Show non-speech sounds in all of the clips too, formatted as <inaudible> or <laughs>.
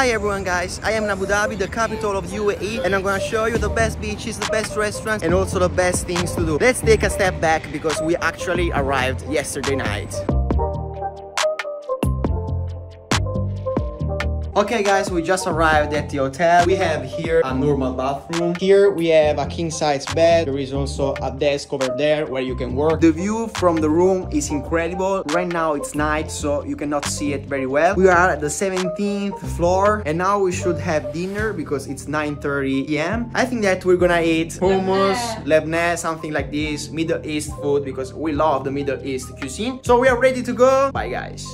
Hi everyone guys, I am in Abu Dhabi, the capital of UAE and I'm gonna show you the best beaches, the best restaurants and also the best things to do. Let's take a step back because we actually arrived yesterday night. Okay guys, we just arrived at the hotel. We have here a normal bathroom. Here we have a king size bed. There is also a desk over there where you can work. The view from the room is incredible. Right now it's night, so you cannot see it very well. We are at the 17th floor and now we should have dinner because it's 9.30 p.m. I think that we're gonna eat hummus, lebneh, something like this, Middle East food because we love the Middle East cuisine. So we are ready to go. Bye guys.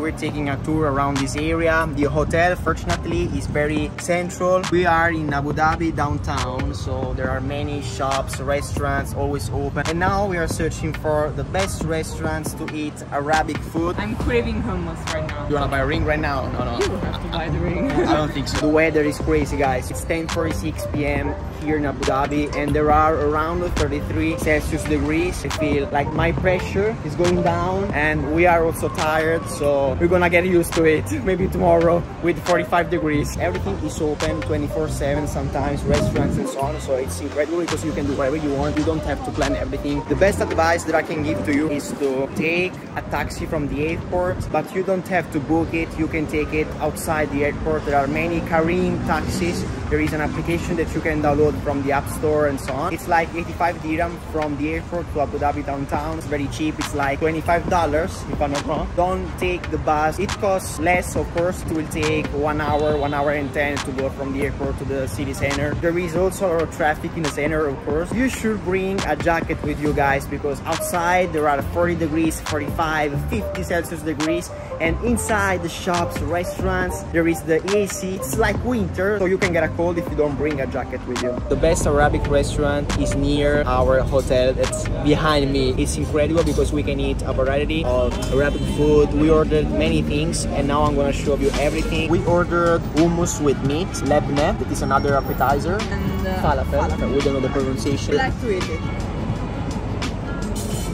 We're taking a tour around this area. The hotel, fortunately, is very central. We are in Abu Dhabi downtown, so there are many shops, restaurants, always open. And now we are searching for the best restaurants to eat Arabic food. I'm craving hummus right now. You wanna buy a ring right now? No, no. You have to buy the ring. <laughs> I don't think so. The weather is crazy, guys. It's 10.46 p.m. here in Abu Dhabi and there are around 33 Celsius degrees. I feel like my pressure is going down and we are also tired, so we're gonna get used to it. Maybe tomorrow with 45 degrees. Everything is open 24 7 sometimes restaurants and so on so it's incredible because you can do whatever you want. You don't have to plan everything. The best advice that i can give to you is to take a taxi from the airport but you don't have to book it. You can take it outside the airport. There are many Careem taxis. There is an application that you can download from the app store and so on. It's like 85 dirham from the airport to abu dhabi downtown. It's very cheap. It's like 25 dollars if i'm not wrong. Don't take the bus. It costs less of course. It will take one hour one hour and 10 to go from the airport to the city center. There is also traffic in the center of course. You should bring a jacket with you guys because outside there are 40 degrees 45 50 celsius degrees and inside the shops restaurants there is the AC it's like winter so you can get a cold if you don't bring a jacket with you. The best Arabic restaurant is near our hotel. That's behind me. It's incredible because we can eat a variety of Arabic food. We ordered many things and now I'm gonna show you everything. We ordered hummus with meat lebneh that is another appetizer. And uh, falafel, falafel. we don't know the pronunciation. I like to eat it.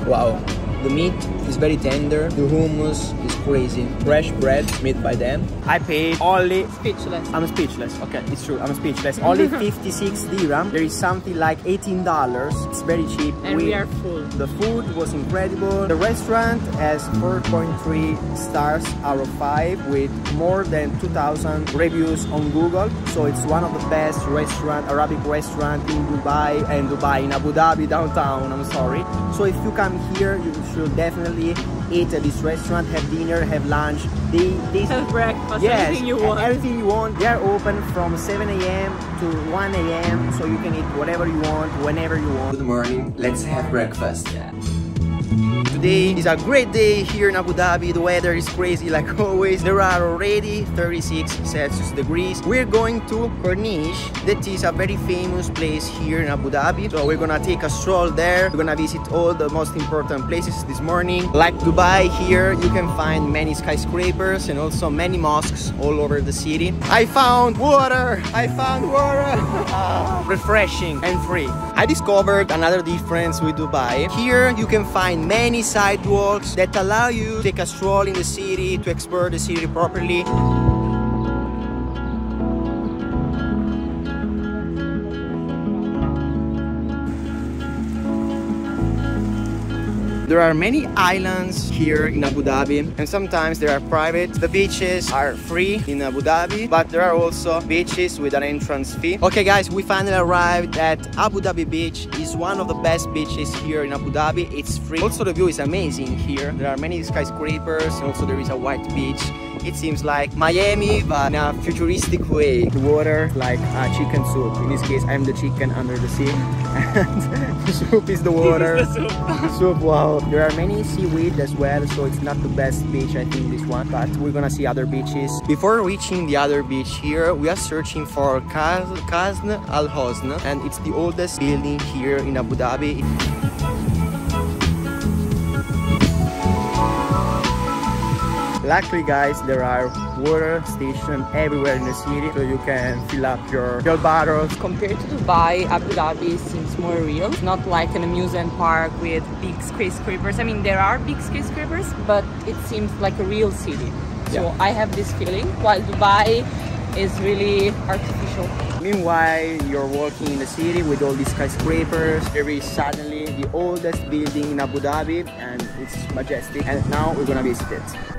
Wow. The meat is very tender. The hummus is crazy. Fresh bread made by them. I paid only Speechless. I'm speechless. Okay, it's true. I'm speechless. Only <laughs> 56 dirham. There is something like $18. It's very cheap. And we are full. The food was incredible. The restaurant has 4.3 stars out of 5 with more than 2,000 reviews on Google. So it's one of the best restaurant, Arabic restaurant in Dubai and Dubai in Abu Dhabi downtown. I'm sorry. So if you come here, you should definitely eat at this restaurant, have dinner, have lunch. They, they Have breakfast, Yes, anything you want. Everything you want. They are open from 7 a.m. to 1 a.m. So you can eat whatever you want, whenever you want. Good morning. Let's have breakfast. Today is a great day here in Abu Dhabi. The weather is crazy like <laughs> always. There are already 36 Celsius degrees. We're going to Corniche. That is a very famous place here in Abu Dhabi. So we're gonna take a stroll there. We're gonna visit all the most important places this morning. Like Dubai here, you can find many skyscrapers and also many mosques all over the city. I found water! I found water! <laughs> Refreshing and free. I discovered another difference with Dubai. Here you can find many sidewalks that allow you to take a stroll in the city, to explore the city properly. There are many islands here in Abu Dhabi and sometimes they are private. The beaches are free in Abu Dhabi, but there are also beaches with an entrance fee. Okay guys, we finally arrived at Abu Dhabi Beach. It's one of the best beaches here in Abu Dhabi. It's free. Also the view is amazing here. There are many skyscrapers and also there is a white beach. It seems like Miami, but in a futuristic way. The water like a chicken soup. In this case, I'm the chicken under the sea. <laughs> And the soup is the water. Is the soup. <laughs> soup, wow. There are many seaweed as well, so it's not the best beach, I think, this one. But we're gonna see other beaches. Before reaching the other beach here, we are searching for Kaz Qasr Al Hosn, and it's the oldest building here in Abu Dhabi. Luckily guys, there are water stations everywhere in the city so you can fill up your, your bottles. Compared to Dubai, Abu Dhabi seems more real. It's not like an amusement park with big skyscrapers. I mean, there are big skyscrapers, but it seems like a real city. So Yeah. I have this feeling, while Dubai is really artificial. Meanwhile, you're walking in the city with all these skyscrapers. There is suddenly the oldest building in Abu Dhabi and it's majestic. And now we're gonna visit it.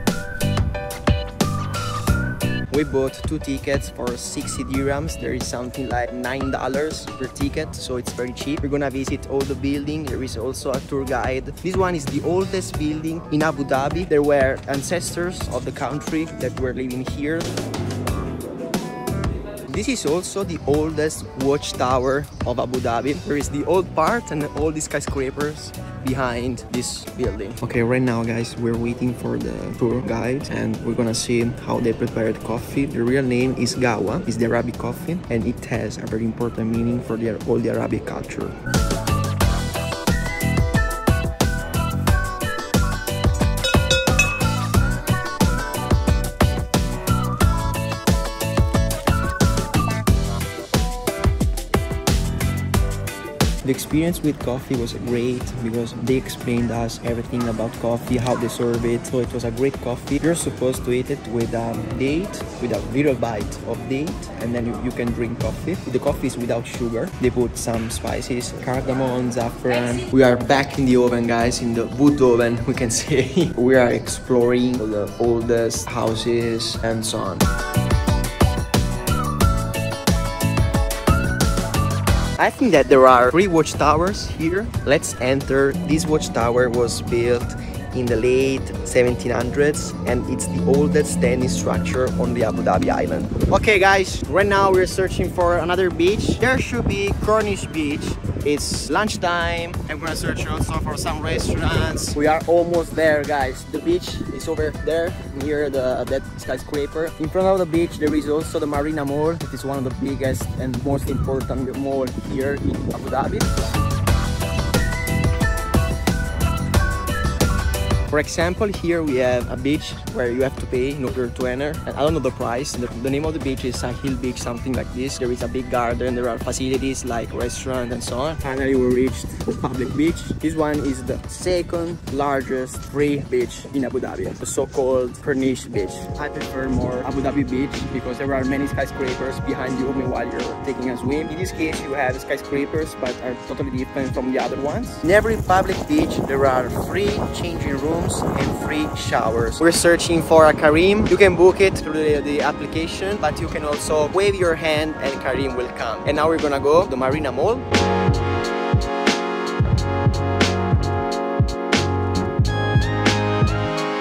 We bought two tickets for 60 dirhams. There is something like $9 per ticket, so it's very cheap. We're gonna visit all the building. There is also a tour guide. This one is the oldest building in Abu Dhabi. There were ancestors of the country that were living here. This is also the oldest watchtower of Abu Dhabi. There is the old part and all the skyscrapers behind this building. Okay, right now guys, we're waiting for the tour guide and we're gonna see how they prepared coffee. The real name is Gawa, it's the Arabic coffee and it has a very important meaning for the, all the Arabic culture. The experience with coffee was great because they explained us everything about coffee, how they serve it. So it was a great coffee. You're supposed to eat it with a date, with a little bite of date, and then you, you can drink coffee. The coffee is without sugar. They put some spices, cardamom, saffron. We are back in the oven, guys, in the wood oven, <laughs> we can say. we are exploring the oldest houses and so on. I think that there are three watchtowers here. Let's enter. This watchtower was built in the late 1700s and it's the oldest standing structure on the Abu Dhabi island. Okay guys, right now we're searching for another beach. There should be Corniche Beach. It's lunchtime. I'm gonna search also for some restaurants. We are almost there guys. The beach is over there near the uh, that skyscraper. In front of the beach there is also the Marina Mall. It is one of the biggest and most important mall here in Abu Dhabi. For example, here we have a beach where you have to pay in order to enter. I don't know the price. The, the name of the beach is Sahil Beach, something like this. There is a big garden, there are facilities like restaurant and so on. Finally, we reached the public beach. This one is the second largest free beach in Abu Dhabi, the so-called Corniche Beach. I prefer more Abu Dhabi beach because there are many skyscrapers behind you while you're taking a swim. In this case, you have skyscrapers but are totally different from the other ones. In every public beach, there are free changing rooms and free showers. We're searching for a Careem. You can book it through the, the application, but you can also wave your hand and Careem will come. And now we're gonna go to the Marina Mall.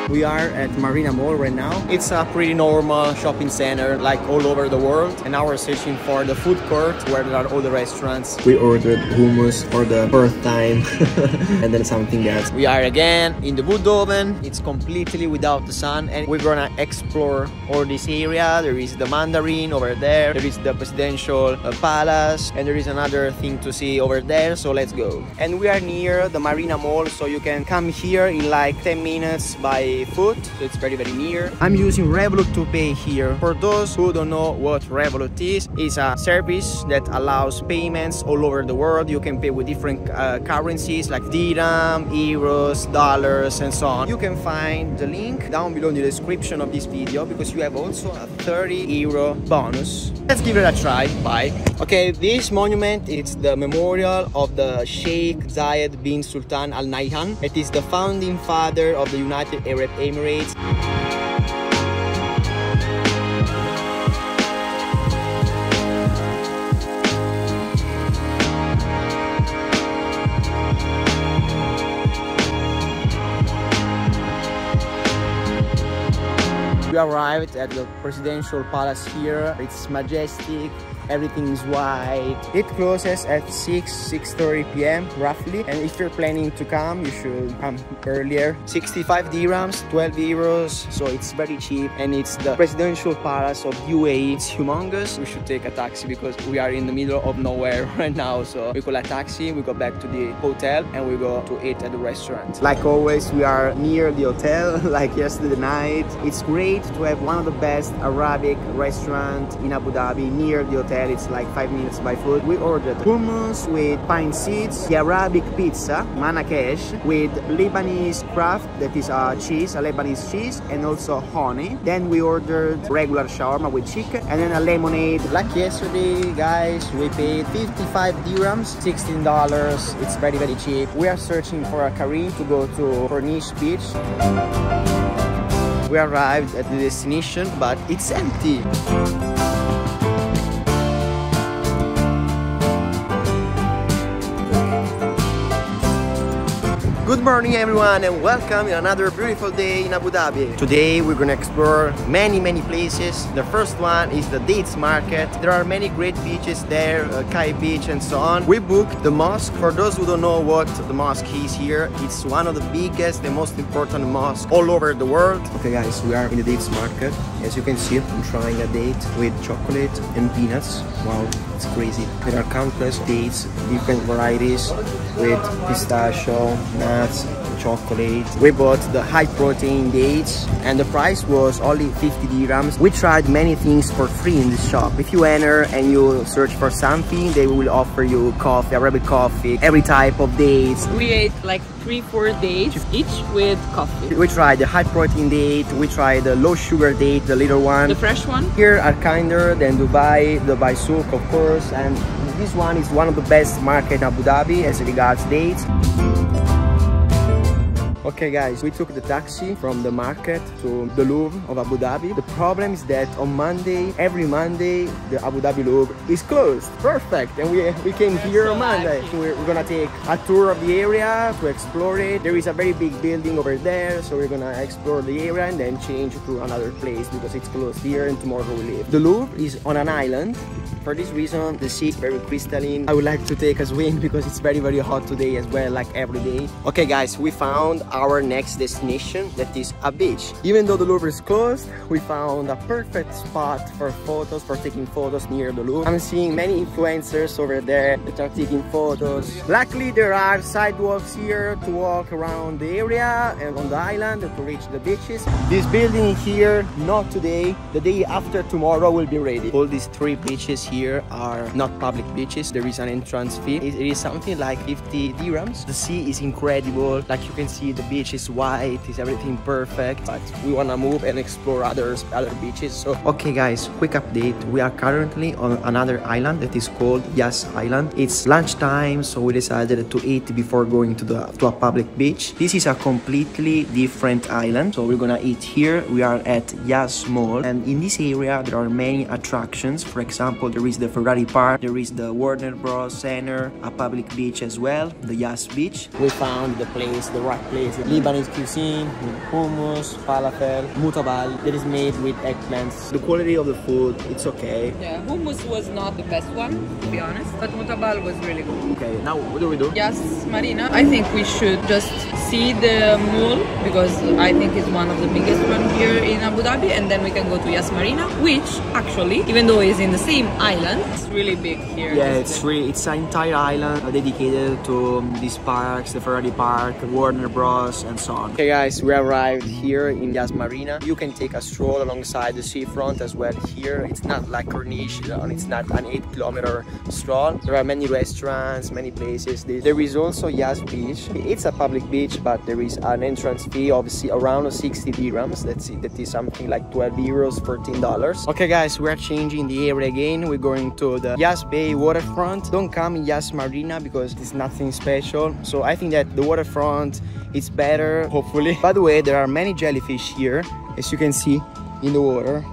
We are at Marina Mall right now. It's a pretty normal shopping center like all over the world. And now we're searching for the food court where there are all the restaurants. We ordered hummus for the first time <laughs> and then something else. We are again in the wood oven. It's completely without the sun and we're gonna explore all this area. There is the Mandarin over there. There is the presidential uh, palace and there is another thing to see over there. So let's go. And we are near the Marina Mall so you can come here in like 10 minutes by foot. So it's very very near. I'm using Revolut to pay here. For those who don't know what Revolut is, it's a service that allows payments all over the world. You can pay with different uh, currencies like dirham, euros, dollars and so on. You can find the link down below in the description of this video because you have also a 30 euro bonus. Let's give it a try. Bye. Okay, this monument is the memorial of the Sheikh Zayed bin Sultan Al Nahyan. It is the founding father of the United Arab Emirates. We arrived at the presidential palace here. It's majestic, everything is white. It closes at 6, 6.30 p.m. roughly. And if you're planning to come, you should come earlier. 65 dirhams, 12 euros. So it's very cheap and it's the presidential palace of UAE. It's humongous. We should take a taxi because we are in the middle of nowhere <laughs> right now. So we call a taxi, we go back to the hotel and we go to eat at the restaurant. Like always, we are near the hotel <laughs> like yesterday night. It's great to have one of the best Arabic restaurant in Abu Dhabi near the hotel. It's like five minutes by foot. We ordered hummus with pine seeds, the Arabic pizza, Manakish, with Lebanese craft, that is a cheese, a Lebanese cheese, and also honey. Then we ordered regular shawarma with chicken, and then a lemonade. Like yesterday, guys, we paid 55 dirhams, $16. It's very, very cheap. We are searching for a Careem to go to Corniche Beach. We arrived at the destination, but it's empty. Good morning everyone and welcome to another beautiful day in Abu Dhabi. Today we're gonna explore many many places. The first one is the Dates Market. There are many great beaches there, uh, Kai Beach and so on. We booked the mosque. For those who don't know what the mosque is here, it's one of the biggest and most important mosques all over the world. Okay guys, we are in the Dates Market. As you can see, I'm trying a date with chocolate and peanuts. Wow, it's crazy. There are countless dates, different varieties with pistachio, nuts, chocolate. We bought the high protein dates and the price was only 50 dirhams. We tried many things for free in this shop. If you enter and you search for something, they will offer you coffee, Arabic coffee, every type of dates. We ate like three, four dates each with coffee. We tried the high protein date, we tried the low sugar date, the little one. The fresh one? Here are kinder than Dubai, Dubai Souk of course, and this one is one of the best market in Abu Dhabi as regards dates. Okay guys, we took the taxi from the market to the Louvre of Abu Dhabi. The problem is that on Monday, every Monday, the Abu Dhabi Louvre is closed. Perfect. And we, we came here on Monday. So we're, we're gonna take a tour of the area to explore it. There is a very big building over there. So we're gonna explore the area and then change to another place because it's closed here and tomorrow we leave. The Louvre is on an island. For this reason, the sea is very crystalline. I would like to take a swim <laughs> because it's very, very hot today as well, like every day. Okay guys, we found our next destination that is a beach. Even though the Louvre is closed, we found a perfect spot for photos, for taking photos near the Louvre. I'm seeing many influencers over there that are taking photos. Luckily, there are sidewalks here to walk around the area and on the island to reach the beaches. This building here, not today, the day after tomorrow will be ready. All these three beaches here are not public beaches. There is an entrance fee. it, is something like 50 dirhams. The sea is incredible. Like you can see, the beach is white, is everything perfect. But we wanna move and explore others, other beaches. So okay, guys, quick update. We are currently on another island that is called Yas Island. It's lunchtime, so we decided to eat before going to the to a public beach. This is a completely different island. So we're gonna eat here. We are at Yas Mall, and in this area there are many attractions. For example, there is the Ferrari Park, there is the Warner Bros. Center, a public beach as well, the Yas Beach. We found the place, the right place. Lebanese cuisine with hummus, falafel, mutabal that is made with eggplants. The quality of the food, it's okay. Yeah, hummus was not the best one, to be honest, but mutabal was really good. Okay, now what do we do? Yas Marina. I think we should just see the mall because I think it's one of the biggest one here in Abu Dhabi, and then we can go to Yas Marina, which actually, even though it's in the same island, it's really big here. Yeah, it's really it's an entire island dedicated to um, these parks, the Ferrari Park, Warner Bros, and so on. Okay, guys, we arrived here in Yas Marina. You can take a stroll alongside the seafront as well. Here, it's not like Corniche, and it's not an eight-kilometer stroll. There are many restaurants, many places. There is also Yas Beach. It's a public beach, but there is an entrance fee, obviously around 60 dirhams. That's it. That is something like 12 euros, 14 dollars. Okay, guys, we're changing the area again. We're going to the Yas Bay waterfront. Don't come in Yas Marina because it's nothing special. So I think that the waterfront is better, hopefully. By the way, there are many jellyfish here, as you can see in the water.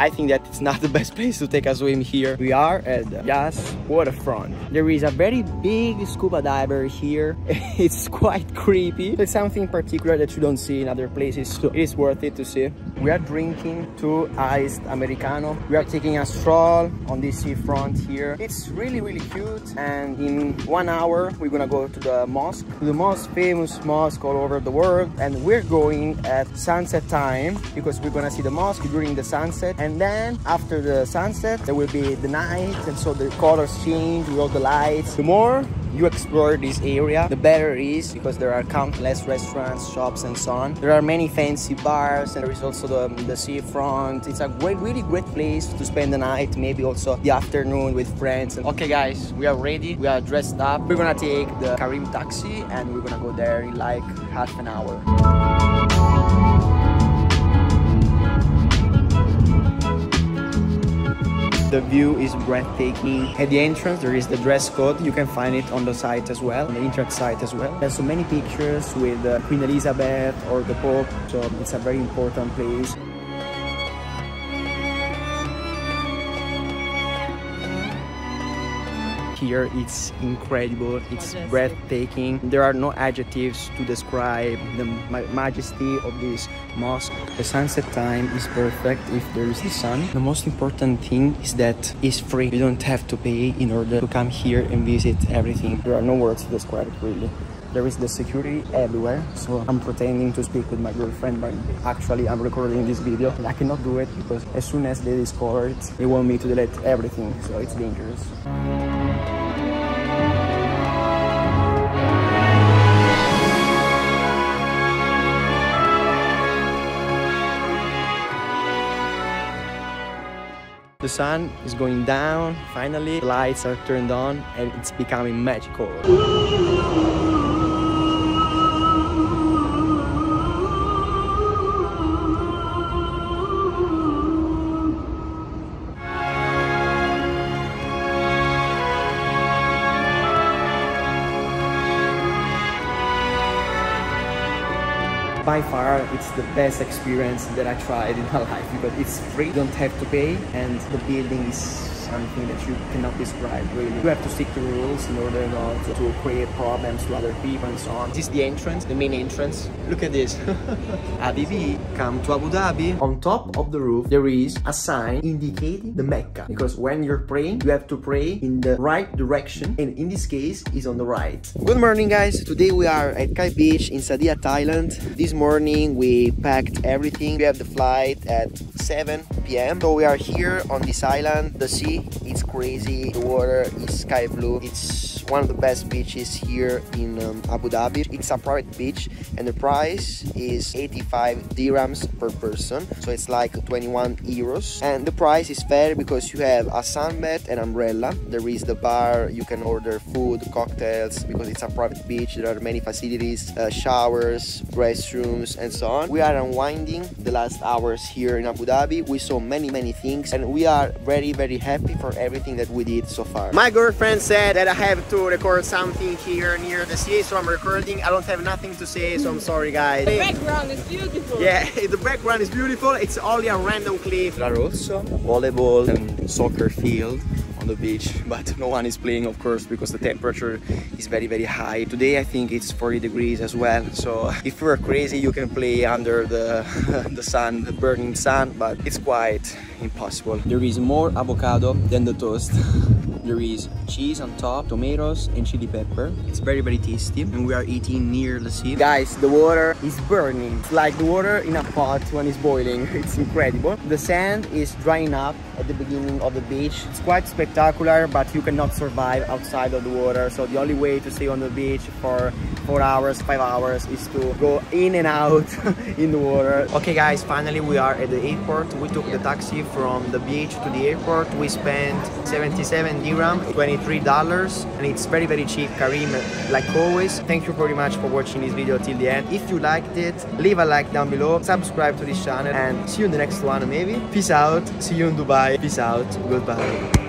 I think that it's not the <laughs> best place to take a swim here. We are at the Yas waterfront. There is a very big scuba diver here. <laughs> it's quite creepy. It's something particular that you don't see in other places, so it is worth it to see. We are drinking two iced Americano. We are taking a stroll on this seafront here. It's really, really cute. And in one hour, we're gonna go to the mosque, the most famous mosque all over the world. And we're going at sunset time because we're gonna see the mosque during the sunset. And then after the sunset, there will be the night. And so the colors change with all the lights. The more you explore this area, the better it is because there are countless restaurants, shops, and so on. There are many fancy bars, and there is also the, the seafront. It's a great, really great place to spend the night, maybe also the afternoon with friends. Okay, guys, we are ready. We are dressed up. We're gonna take the Careem taxi, and we're gonna go there in like half an hour. The view is breathtaking. At the entrance, there is the dress code. You can find it on the site as well, on the internet site as well. There's so many pictures with uh, Queen Elizabeth or the Pope, so it's a very important place. Here it's incredible it's Majestic. breathtaking. There are no adjectives to describe the ma- majesty of this mosque. The sunset time is perfect if there is the sun. The most important thing is that it's free. You don't have to pay in order to come here and visit everything. There are no words to describe it really. There is the security everywhere so i'm pretending to speak with my girlfriend but actually i'm recording this video. And i cannot do it because as soon as they discover it they want me to delete everything so it's dangerous The sun is going down, finally, lights are turned on and it's becoming magical. By far, it's the best experience that I tried in my <laughs> life because it's free, you don't have to pay, and the building is something that you cannot describe really. You have to stick to rules in order not to, to create problems to other people and so on. This is the entrance, the main entrance. Look at this. <laughs> Habibi, come to Abu Dhabi. On top of the roof, there is a sign indicating the Mecca because when you're praying, you have to pray in the right direction, and in this case, is on the right. Good morning, guys. Today we are at Kai Beach in Saadiyat Island. This morning we packed everything. We have the flight at 7 p.m. So we are here on this island. The sea, it's crazy. The water is sky blue. It's one of the best beaches here in um, Abu Dhabi. It's a private beach and the price is 85 dirhams per person. So it's like 21 euros. And the price is fair because you have a sunbed and umbrella. There is the bar. You can order food, cocktails because it's a private beach. There are many facilities, uh, showers, restrooms, and so on. We are unwinding the last hours here in Abu Dhabi. We saw many, many things, and we are very, very happy for everything that we did so far. My girlfriend said that I have to record something here near the sea, so I'm recording. I don't have nothing to say, so I'm sorry, guys. The background is beautiful. Yeah, <laughs> the background is beautiful. It's only a random cliff. There are also volleyball and soccer field on the beach, <laughs> but no one is playing, of course, because the temperature is very, very high. Today, I think it's 40 degrees as well. So <laughs> if you're crazy, you can play under the the sun, the burning sun, but it's quite impossible. There is more avocado than the toast. There is cheese on top, tomatoes and chili pepper. It's very very tasty and we are eating near the sea. Guys, the water is burning. It's like the water in a pot when it's boiling. <laughs> It's incredible. The sand is drying up at the beginning of the beach. It's quite spectacular, but you cannot survive outside of the water. So the only way to stay on the beach for four hours, five hours is to go in and out <laughs> in the water. Okay guys, finally we are at the airport. We took the taxi from the beach to the airport. We spent 77 dirham, $23 and it's very very cheap, Careem, like always. Thank you very much for watching this video till the end. If you liked it, leave a like down below, subscribe to this channel and see you in the next one maybe. Peace out, see you in Dubai. Peace out, goodbye.